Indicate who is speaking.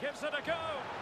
Speaker 1: gives it a go.